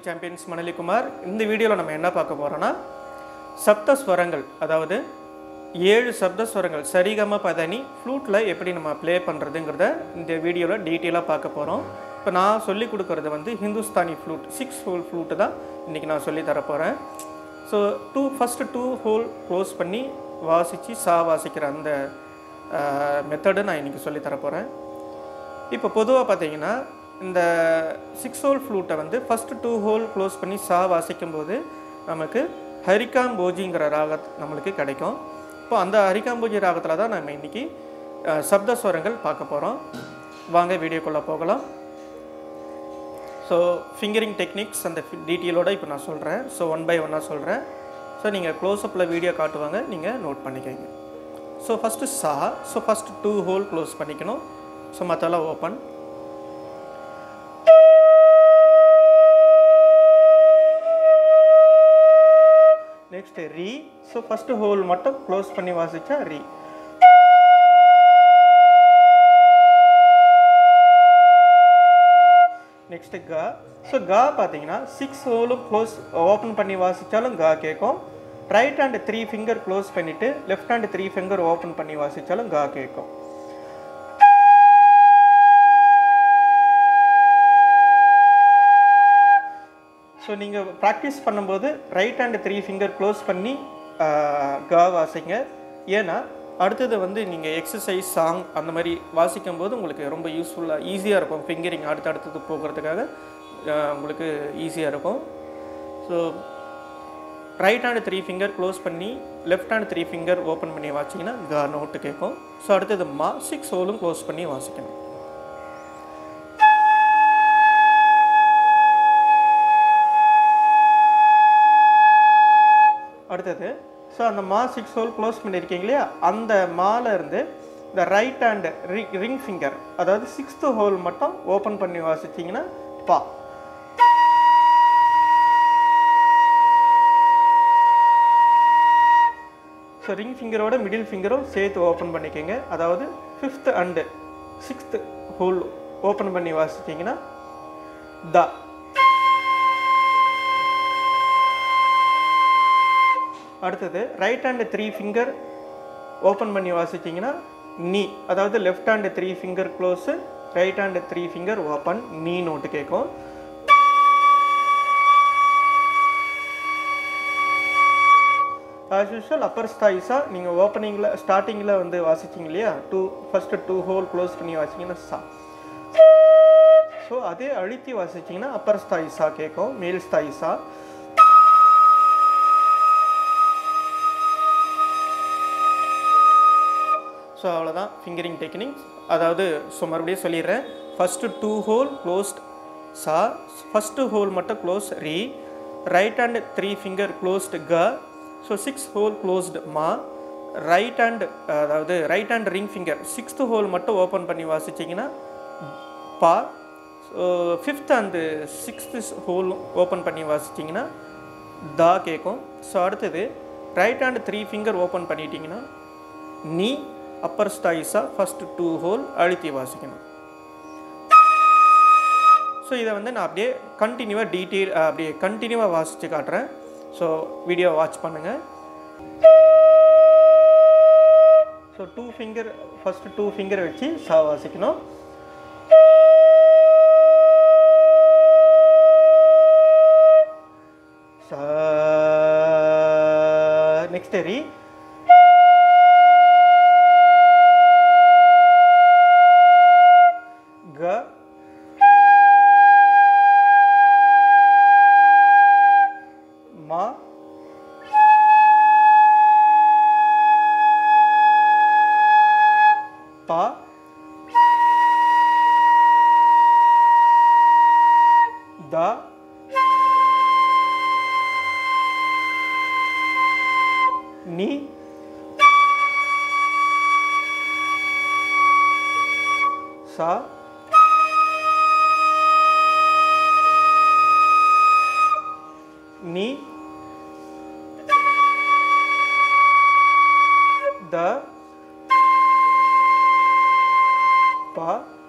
Champions மணலிக்குமார் இந்த வீடியோவில் நம்ம என்ன பார்க்க போகிறோன்னா சப்த ஸ்வரங்கள் அதாவது ஏழு சப்த ஸ்வரங்கள் சரிகம பதனி ஃப்ளூட்டில் எப்படி நம்ம ப்ளே பண்ணுறதுங்கிறத இந்த வீடியோவில் டீட்டெயிலாக பார்க்க போகிறோம் இப்போ நான் சொல்லி கொடுக்குறது வந்து Hindustani flute six hole flute தான் இன்றைக்கி நான் சொல்லி தரப்போகிறேன் so two first two hole close பண்ணி வாசித்து சா வாசிக்கிற அந்த மெத்தடு நான் இன்றைக்கி சொல்லி தரப்போகிறேன் இப்போ பொதுவாக பார்த்தீங்கன்னா இந்த சிக்ஸ் ஹோல் ஃப்ளூட்டை வந்து ஃபஸ்ட்டு டூ ஹோல் க்ளோஸ் பண்ணி சா வாசிக்கும்போது நமக்கு ஹரிகாம்போஜிங்கிற ராக நம்மளுக்கு கிடைக்கும். இப்போ அந்த ஹரிகாம்போஜி ராகத்தில் தான் நம்ம இன்றைக்கி சப்தஸ்வரங்கள் பார்க்க போகிறோம் வாங்க வீடியோக்குள்ளே போகலாம். ஸோ ஃபிங்கரிங் டெக்னிக்ஸ் அந்த டீட்டெயிலோடு இப்போ நான் சொல்கிறேன் ஸோ ஒன் பை ஒன்னாக சொல்கிறேன் ஸோ நீங்கள் க்ளோஸ்அப்பில் வீடியோ காட்டுவாங்க. நீங்கள் நோட் பண்ணிக்கோங்க. ஸோ ஃபஸ்ட்டு சா so first two hole close பண்ணிக்கணும். ஸோ மற்றெல்லாம் ஓப்பன் நெக்ஸ்ட் ரீ ஸோ ஃபஸ்ட்டு ஹோல் மட்டும் க்ளோஸ் பண்ணி வாசிச்சா ரீ நெக்ஸ்ட்டு கா. ஸோ கா பார்த்தீங்கன்னா சிக்ஸ் ஹோலும் க்ளோஸ் ஓப்பன் பண்ணி வாசித்தாலும் கா கேட்கும் right hand three finger close பண்ணிவிட்டு left hand three finger open பண்ணி வாசித்தாலும் கா கேட்கும் ஸோ நீங்கள் ப்ராக்டிஸ் பண்ணும்போது right hand three finger close பண்ணி கா வாசிங்க. ஏன்னா அடுத்தது வந்து நீங்கள் எக்ஸசைஸ் சாங் அந்த மாதிரி வாசிக்கும் போது உங்களுக்கு ரொம்ப யூஸ்ஃபுல்லாக ஈஸியாக இருக்கும். ஃபிங்கரிங் அடுத்து அடுத்தது போகிறதுக்காக உங்களுக்கு ஈஸியாக இருக்கும். So right hand three finger close பண்ணி left hand three finger open பண்ணி வாசிங்கன்னா கா நோட்டு கேட்கும். ஸோ அடுத்தது மா சிக்ஸ் ஹோலும் க்ளோஸ் பண்ணி வாசிக்கணும். அடுத்தது. ஸோ அந்த மா சிக்ஸ் ஹோல் க்ளோஸ் பண்ணியிருக்கீங்க இல்லையா? அந்த மால இருந்து இந்த right hand ring ring finger அதாவது சிக்ஸ்த்து ஹோல் மட்டும் ஓப்பன் பண்ணி வாசிச்சிங்கன்னா பா. ஸோ ரிங் ஃபிங்கரோட மிடில் ஃபிங்கரும் சேர்த்து ஓப்பன் பண்ணிக்கோங்க. அதாவது fifth and sixth hole open பண்ணி வாசிச்சிங்கன்னா த. அடுத்தது right hand three finger open பண்ணி வாசிச்சிங்கன்னா நீ அதாவது left hand three finger close right hand three finger open நீ நோட்டு கேட்கும். ஆஸ் யூஷுவல் அப்பர் ஸ்தாயிஸாக நீங்கள் ஓப்பனிங்கில் ஸ்டார்டிங்கில் வந்து வாசிச்சிங்க இல்லையா? Two first two hole close பண்ணி வாசிங்கன்னா சா. ஸோ அதே அழுத்தி வாசிச்சிங்கன்னா அப்பர் ஸ்தாயிஸா கேட்கும் மேல் ஸ்தாயிஸா ஸோ அவ்வளோதான் ஃபிங்கரிங் டெக்னிக் அதாவது ஸோ மறுபடியும் சொல்லிடுறேன். ஃபஸ்ட்டு டூ ஹோல் க்ளோஸ்ட் சா ஃபஸ்ட்டு ஹோல் மட்டும் க்ளோஸ் ரீ right hand three finger closed க ஸோ சிக்ஸ் ஹோல் க்ளோஸ்டு மா ரைட் ஹேண்ட் அதாவது right hand ring finger sixth hole மட்டும் ஓப்பன் பண்ணி வாசிச்சிங்கன்னா பா. So fifth and sixth hole open பண்ணி வாசிச்சிங்கன்னா தா கேட்கும். ஸோ அடுத்தது right hand three finger open பண்ணிட்டீங்கன்னா நீ அப்பர் ஸ்டாயிஸாக ஃபஸ்ட்டு டூ ஹோல் அழுத்தி வாசிக்கணும் ஸோ இதை வந்து நான் அப்படியே கண்டினியூவாக டீட்டெயில் அப்படியே கண்டினியூவாக வாசித்து காட்டுறேன். ஸோ வீடியோ வாட்ச் பண்ணுங்கள் so two finger first two finger வச்சு சா வாசிக்கணும். சா நெக்ஸ்ட் ரீ knee. Sa. ni, The. Pa.